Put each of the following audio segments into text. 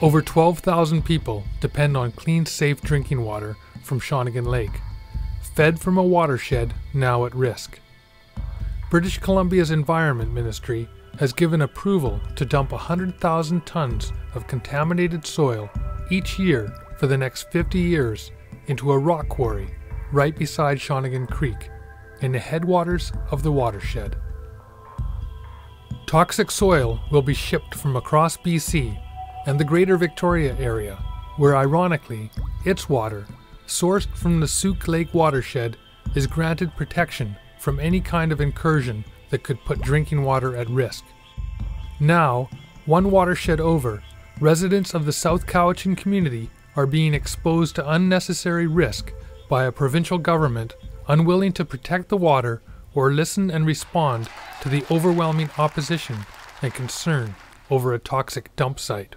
Over 12,000 people depend on clean, safe drinking water from Shawnigan Lake, fed from a watershed now at risk. British Columbia's Environment Ministry has given approval to dump 100,000 tons of contaminated soil each year for the next 50 years into a rock quarry right beside Shawnigan Creek in the headwaters of the watershed. Toxic soil will be shipped from across BC and the Greater Victoria area, where ironically, its water, sourced from the Sooke Lake watershed, is granted protection from any kind of incursion that could put drinking water at risk. Now, one watershed over, residents of the South Cowichan community are being exposed to unnecessary risk by a provincial government unwilling to protect the water or listen and respond to the overwhelming opposition and concern over a toxic dump site.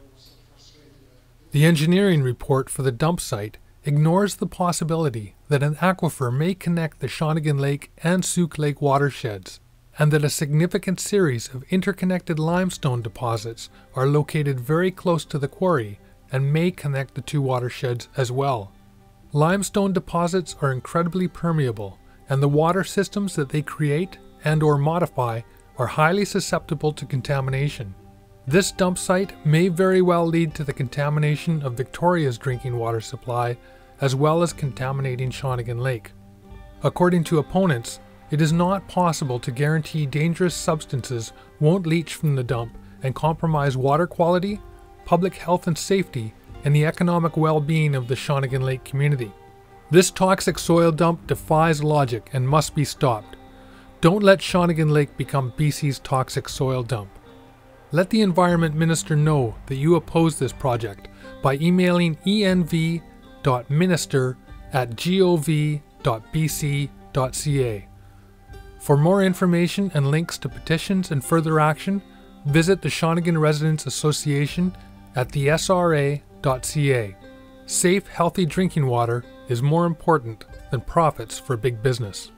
The engineering report for the dump site ignores the possibility that an aquifer may connect the Shawnigan Lake and Sooke Lake watersheds, and that a significant series of interconnected limestone deposits are located very close to the quarry and may connect the two watersheds as well. Limestone deposits are incredibly permeable, and the water systems that they create and or modify are highly susceptible to contamination. This dump site may very well lead to the contamination of Victoria's drinking water supply as well as contaminating Shawnigan Lake. According to opponents, it is not possible to guarantee dangerous substances won't leach from the dump and compromise water quality, public health and safety, and the economic well-being of the Shawnigan Lake community. This toxic soil dump defies logic and must be stopped. Don't let Shawnigan Lake become BC's toxic soil dump. Let the Environment Minister know that you oppose this project by emailing env.minister at gov.bc.ca. For more information and links to petitions and further action, visit the Shawnigan Residents Association at the SRA.ca. Safe, healthy drinking water is more important than profits for big business.